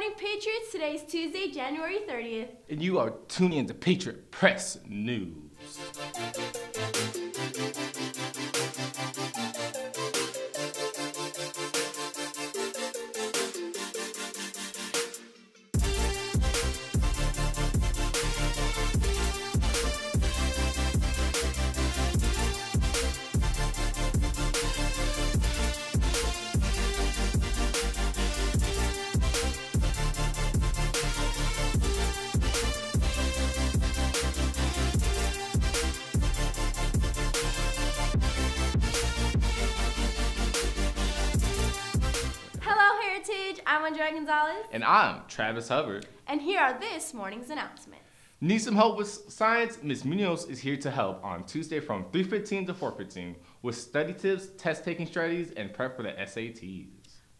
morning, Patriots. Today is Tuesday, January 30th. And you are tuning into Patriot Press News. I'm Andrea Gonzalez. And I'm Travis Hubbard. And here are this morning's announcements. Need some help with science? Ms. Munoz is here to help on Tuesday from 3.15 to 4.15 with study tips, test taking strategies, and prep for the SATs.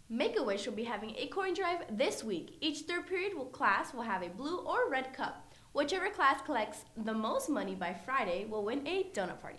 Make a Wish will be having a coin drive this week. Each third period will class will have a blue or red cup. Whichever class collects the most money by Friday will win a donut party.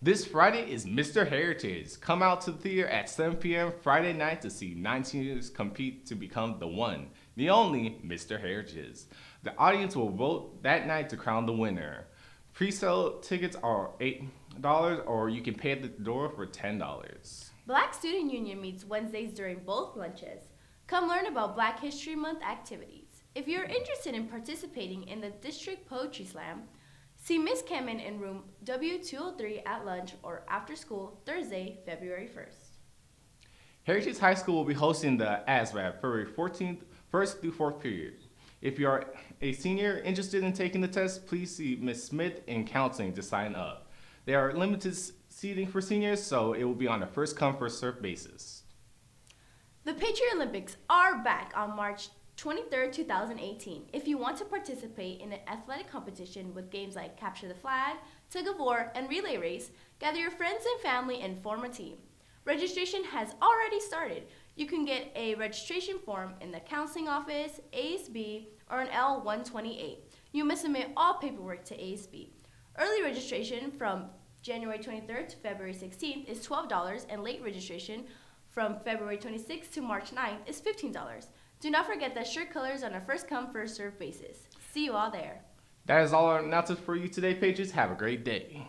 This Friday is Mr. Heritage. Come out to the theater at 7 p.m. Friday night to see 19 compete to become the one, the only Mr. Heritage. The audience will vote that night to crown the winner. Pre-sale tickets are $8 or you can pay at the door for $10. Black Student Union meets Wednesdays during both lunches. Come learn about Black History Month activities. If you're interested in participating in the District Poetry Slam, see Miss Kemen in room W203 at lunch or after school Thursday, February 1st. Heritage High School will be hosting the ASVAB February 14th, 1st through 4th period. If you are a senior interested in taking the test, please see Ms. Smith in counseling to sign up. There are limited seating for seniors, so it will be on a first come, first served basis. The Patriot Olympics are back on March 23rd, 2018. If you want to participate in an athletic competition with games like Capture the Flag, Tug of War, and Relay Race, gather your friends and family and form a team. Registration has already started. You can get a registration form in the counseling office, ASB, or an L128. You must submit all paperwork to ASB. Early registration from January 23rd to February 16th is $12 and late registration from February 26th to March 9th is $15. Do not forget that shirt colors on a first come, first served basis. See you all there. That is all our announcements for you today, Pages. Have a great day.